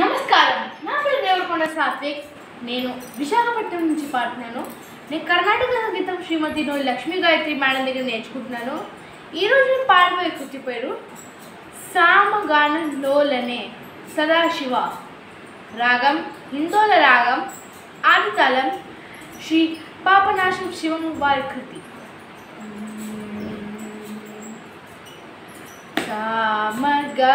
నమస్కారం నా పేరు దేవరకొండ సాత్విక్ నేను విశాఖపట్నం నుంచి పాడుతున్నాను నేను కర్ణాటక సంగీతం శ్రీమతి నోడి లక్ష్మీ గాయత్రి మేడం దగ్గర నేర్చుకుంటున్నాను ఈరోజు నేను పాడబోయే కృతి పేరు సామగాన లోలనే సదాశివ రాగం హిందోల రాగం ఆదితాళం శ్రీ పాపనాశం శివం వారి కృతి సామగా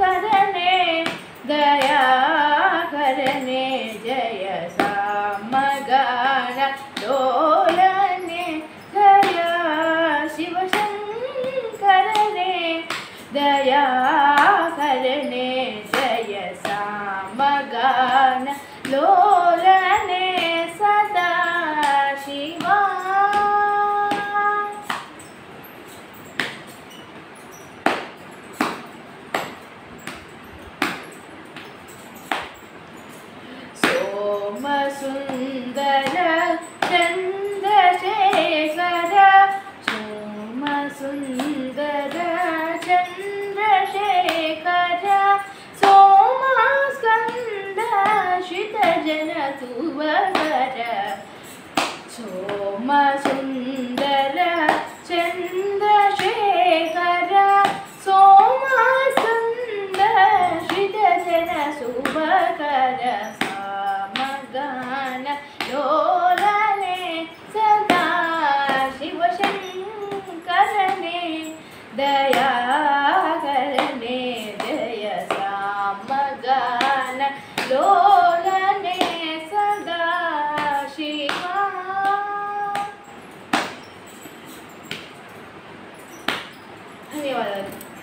करने दया करने जय सा मगारा दो सोम सुन्दर चन्द्रशेखरा चन्द्रशेखर सुन्दरा चन्द्र शेखरा गान लोलने सदा शिवशङ्करने दया करणे जय साम गान लोलने सदा शिवा धन्यवाद